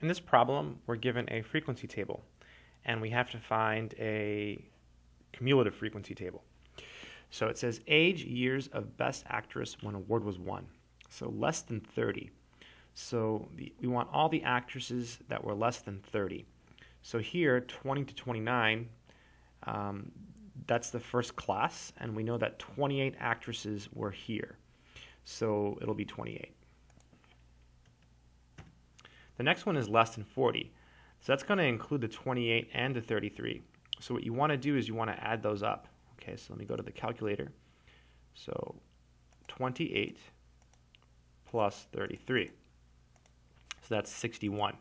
In this problem, we're given a frequency table, and we have to find a cumulative frequency table. So it says age, years of best actress when award was won. So less than 30. So the, we want all the actresses that were less than 30. So here, 20 to 29, um, that's the first class, and we know that 28 actresses were here. So it'll be 28. The next one is less than 40. So that's going to include the 28 and the 33. So what you want to do is you want to add those up. Okay, so let me go to the calculator. So 28 plus 33. So that's 61.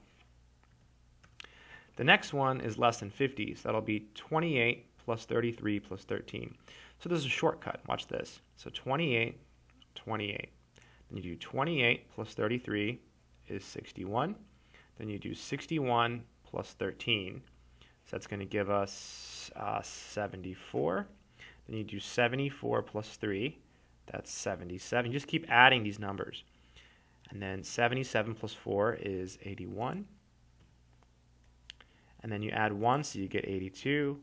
The next one is less than 50, so that'll be 28 plus 33 plus 13. So there's a shortcut. Watch this. So 28, 28. Then you do 28 plus 33 is 61. Then you do 61 plus 13. So that's going to give us uh, 74. Then you do 74 plus 3. That's 77. You just keep adding these numbers. And then 77 plus 4 is 81. And then you add 1, so you get 82.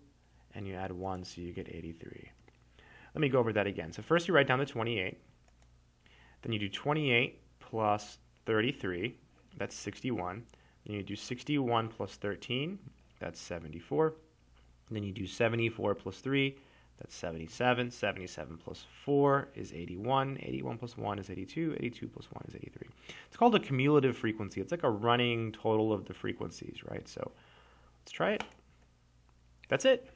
And you add 1, so you get 83. Let me go over that again. So first you write down the 28. Then you do 28 plus 33. That's 61. Then you do 61 plus 13. That's 74. And then you do 74 plus 3. That's 77. 77 plus 4 is 81. 81 plus 1 is 82. 82 plus 1 is 83. It's called a cumulative frequency. It's like a running total of the frequencies, right? So let's try it. That's it.